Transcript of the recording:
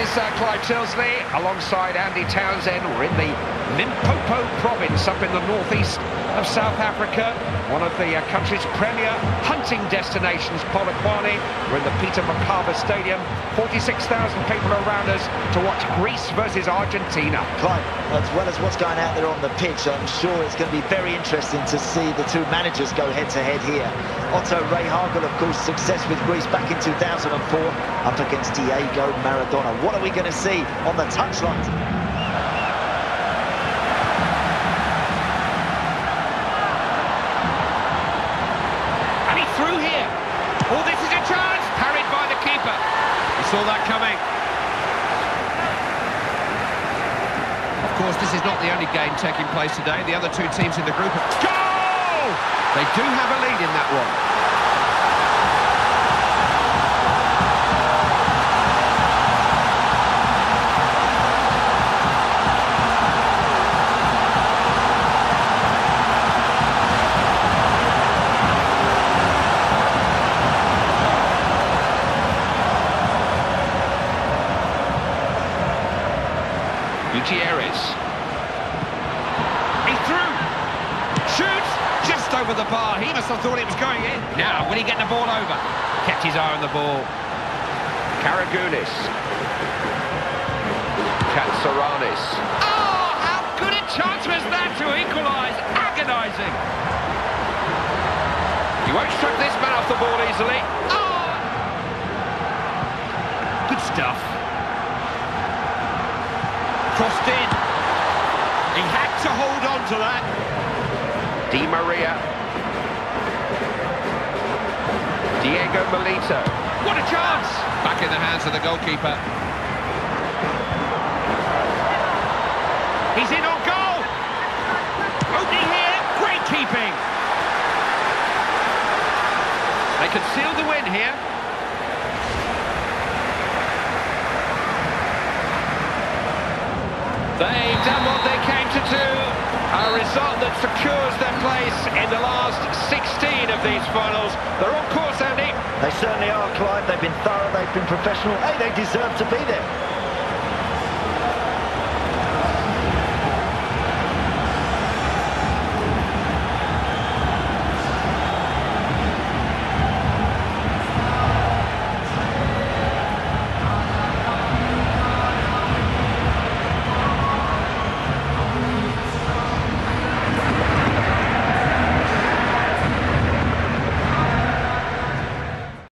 This is uh, Clive Tyldesley alongside Andy Townsend. We're in the Limpopo? Province up in the northeast of South Africa, one of the uh, country's premier hunting destinations, Polokwane. We're in the Peter Mokaba Stadium. 46,000 people around us to watch Greece versus Argentina. Clive, as well as what's going out there on the pitch, I'm sure it's going to be very interesting to see the two managers go head-to-head -head here. Otto Rehhagel, of course, success with Greece back in 2004 up against Diego Maradona. What are we going to see on the touchline? Saw that coming. Of course, this is not the only game taking place today. The other two teams in the group have... Goal! They do have a lead in that one. Gutierrez. He threw. Shoots. Just over the bar. He must have thought it was going in. Now, will he get the ball over? Kept his eye on the ball. Karagounis. Katsouranis. Oh, how good a chance was that to equalise? Agonising. He won't strip this man off the ball easily. Oh! Good stuff crossed in. He had to hold on to that. Di Maria. Diego Milito. What a chance! Back in the hands of the goalkeeper. He's in on goal! Opening here, great keeping! They could seal the win here. They've done what they came to do. A result that secures their place in the last 16 of these finals. They're on course, Andy. They certainly are, Clive. They've been thorough, they've been professional. Hey, they deserve to be there.